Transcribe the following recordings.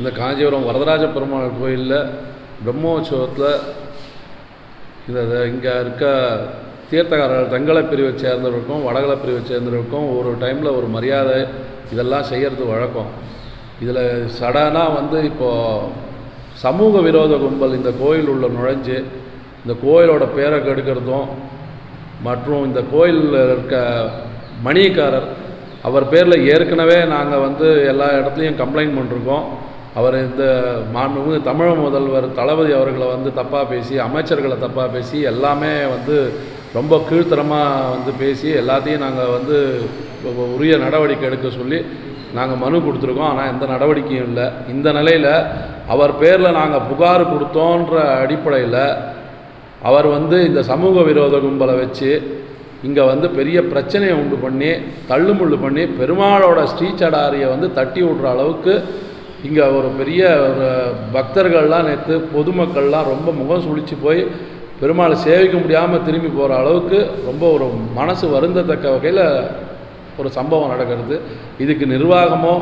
இந்த காஞ்சிபுரம் வரதராஜ பெருமாள் கோயிலில் பிரம்மோற்சவத்தில் இந்த இங்கே இருக்க தீர்த்தகாரர்கள் தங்களை பிரிவை சேர்ந்தவருக்கும் வடகலை பிரிவை சேர்ந்தவருக்கும் ஒரு டைமில் ஒரு மரியாதை இதெல்லாம் செய்கிறது வழக்கம். இதில் சடனாக வந்து இப்போது சமூக விரோத கும்பல் இந்த கோயில் உள்ள நுழைஞ்சு இந்த கோயிலோட பேரை கெடுக்கிறதும் மற்றும் இந்த கோயிலில் இருக்க மணிக்காரர் அவர் பேரில் ஏற்கனவே நாங்கள் வந்து எல்லா இடத்துலையும் கம்ப்ளைண்ட் பண்ணிருக்கோம். அவர் இந்த மாண்புமிகு தமிழக முதல்வர் தளபதி அவர்களை வந்து தப்பாக பேசி அமைச்சர்களை தப்பாக பேசி எல்லாமே வந்து ரொம்ப கீழ்த்தரமாக வந்து பேசி எல்லாத்தையும் நாங்கள் வந்து உரிய நடவடிக்கை எடுக்க சொல்லி நாங்கள் மனு கொடுத்துருக்கோம். ஆனால் எந்த நடவடிக்கையும் இல்லை. இந்த நிலையில் அவர் பேரில் நாங்கள் புகார் கொடுத்தோன்ற அடிப்படையில் அவர் வந்து இந்த சமூக விரோத கும்பலை வச்சு இங்கே வந்து பெரிய பிரச்சனையை உண்டு பண்ணி தள்ளுமுள்ளு பண்ணி பெருமாளோட ஸ்ரீச்சடாரியை வந்து தட்டி விட்ற அளவுக்கு இங்கே ஒரு பெரிய ஒரு பக்தர்கள்லாம் நேற்று பொதுமக்கள்லாம் ரொம்ப முகம் சுழித்து போய் பெருமாளை சேவிக்க முடியாமல் திரும்பி போகிற அளவுக்கு ரொம்ப ஒரு மனசு வருந்தத்தக்க வகையில் ஒரு சம்பவம் நடக்கிறது. இதுக்கு நிர்வாகமோ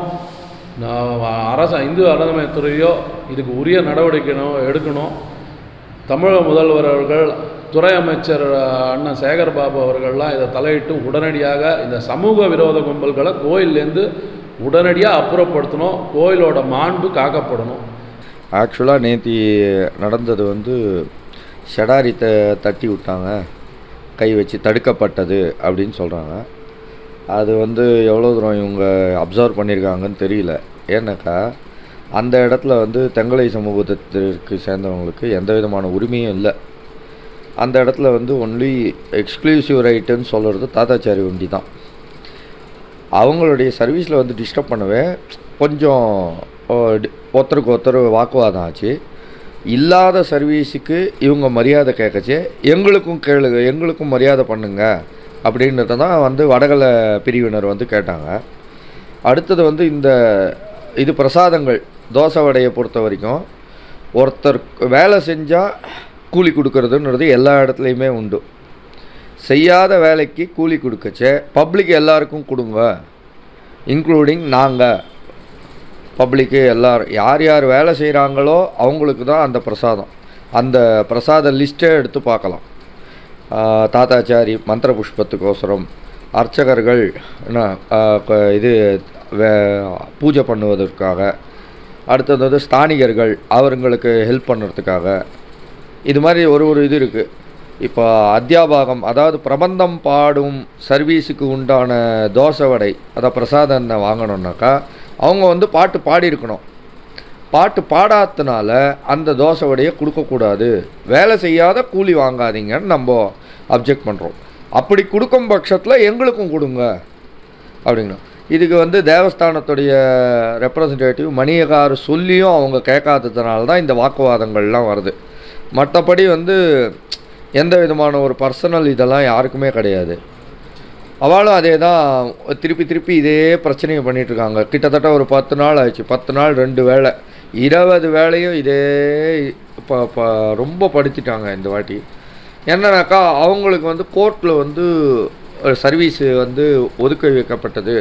அரச இந்து அறநிலையத்துறையோ இதுக்கு உரிய நடவடிக்கையோ எடுக்கணும். தமிழக முதல்வர் அவர்கள் துறை அமைச்சர் அண்ணன் சேகர் பாபு அவர்கள்லாம் இதை தலையிட்டு உடனடியாக இந்த சமூக விரோத கும்பல்களை கோயிலேருந்து உடனடியாக அப்புறப்படுத்தணும் கோயிலோட மாண்பு காக்கப்படணும். ஆக்சுவலாக நேத்தி நடந்தது வந்து செடாரி த தட்டி விட்டாங்க. கை வச்சு தடுக்கப்பட்டது அப்படின்னு சொல்கிறாங்க அது வந்து எவ்வளோ தூரம் இவங்க அப்சர்வ் பண்ணியிருக்காங்கன்னு தெரியல. ஏன்னாக்கா அந்த இடத்துல வந்து தெங்கலை சமூகத்திற்கு சேர்ந்தவங்களுக்கு எந்த விதமான உரிமையும் இல்லை. அந்த இடத்துல வந்து ஒன்லி எக்ஸ்க்ளூசிவ் ரைட்டுன்னு சொல்கிறது தாத்தாச்சாரி வண்டி தான் அவங்களுடைய சர்வீஸில் வந்து டிஸ்டர்ப் பண்ணவே கொஞ்சம் ஒருத்தருக்கு ஒருத்தர் வாக்குவாதம் ஆச்சு. இல்லாத சர்வீஸுக்கு இவங்க மரியாதை கேட்கச்சு. எங்களுக்கும் கேளுங்க எங்களுக்கும் மரியாதை பண்ணுங்க அப்படின்றத தான் வந்து வடகல பிரிவினர் வந்து கேட்டாங்க. அடுத்தது வந்து இந்த இது பிரசாதங்கள் தோசை வடையை பொறுத்த வரைக்கும் ஒருத்தர் வேலை செஞ்சால் கூலி கொடுக்கறதுன்றது எல்லா இடத்துலையுமே உண்டு. செய்யாத வேலைக்கு கூலி கொடுக்கச்சே பப்ளிக் எல்லாருக்கும் கொடுங்க. இன்க்ளூடிங் நாங்கள் பப்ளிக்கு எல்லோரும் யார் யார் வேலை செய்கிறாங்களோ அவங்களுக்கு தான் அந்த பிரசாதம். அந்த பிரசாத லிஸ்ட்டே எடுத்து பார்க்கலாம். தாத்தாச்சாரி மந்திர புஷ்பத்துக்கோசரம் அர்ச்சகர்கள் என்ன இது வே- பூஜை பண்ணுவதற்காக. அடுத்தது வந்து ஸ்தானிகர்கள் அவர்களுக்கு ஹெல்ப் பண்ணுறதுக்காக. இது மாதிரி ஒரு ஒரு இது இருக்குது இப்போ அத்தியாபாகம் அதாவது பிரபந்தம் பாடும் சர்வீஸுக்கு உண்டான தோசை வடை அதை பிரசாதம் வாங்கணுன்னாக்கா அவங்க வந்து பாட்டு பாடியிருக்கணும். பாட்டு பாடாததுனால அந்த தோசை வடையை கொடுக்கக்கூடாது வேலை செய்யாத கூலி வாங்காதீங்கன்னு நம்ம அப்ஜெக்ட் பண்ணுறோம் அப்படி கொடுக்கும் பட்சத்தில் எங்களுக்கும் கொடுங்க. அப்படிங்கணும் இதுக்கு வந்து தேவஸ்தானத்துடைய ரெப்ரசன்டேட்டிவ் மணியகார் சொல்லியும் அவங்க கேட்காததுனால தான் இந்த வாக்குவாதங்கள்லாம் வருது. மற்றபடி வந்து எந்த விதமான ஒரு பர்சனல் இதெல்லாம் யாருக்குமே கிடையாது. அவளும் அதே தான் திருப்பி திருப்பி இதே பிரச்சனையை பண்ணிகிட்ருக்காங்க கிட்டத்தட்ட ஒரு பத்து நாள் ஆயிடுச்சு. பத்து நாள் ரெண்டு வேளை. இருபது வேலையும் இதே இப்போ இப்போ ரொம்ப படுத்திட்டாங்க இந்த வாட்டி. என்னன்னாக்கா அவங்களுக்கு வந்து கோர்ட்டில் வந்து சர்வீஸு வந்து ஒதுக்க வைக்கப்பட்டது.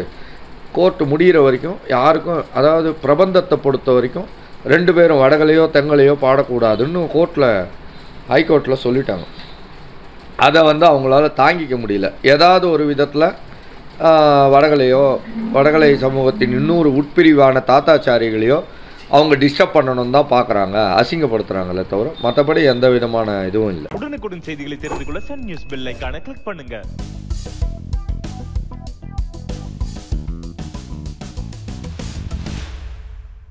கோர்ட்டு முடிகிற வரைக்கும் யாருக்கும் அதாவது பிரபந்தத்தை பொறுத்த வரைக்கும் ரெண்டு பேரும் வடகலையோ தெங்கலையோ பாடக்கூடாதுன்னு கோர்ட்டில் ஹைகோர்ட்டில் சொல்லிட்டாங்க. அதை வந்து அவங்களால தாங்கிக்க முடியல. ஏதாவது ஒரு விதத்தில் வடகலையோ வடகலை சமூகத்தின் இன்னொரு உட்பிரிவான தாத்தாச்சாரிகளையோ அவங்க டிஸ்டர்ப் பண்ணணும் தான் பார்க்குறாங்க அசிங்கப்படுத்துகிறாங்களே தவிர மற்றபடி எந்த விதமான இதுவும் இல்லை. உடனுக்குடன் செய்திகளை தெரிந்து கொள்ள சன் நியூஸ் பெல் ஐக்கான கிளிக் பண்ணுங்க.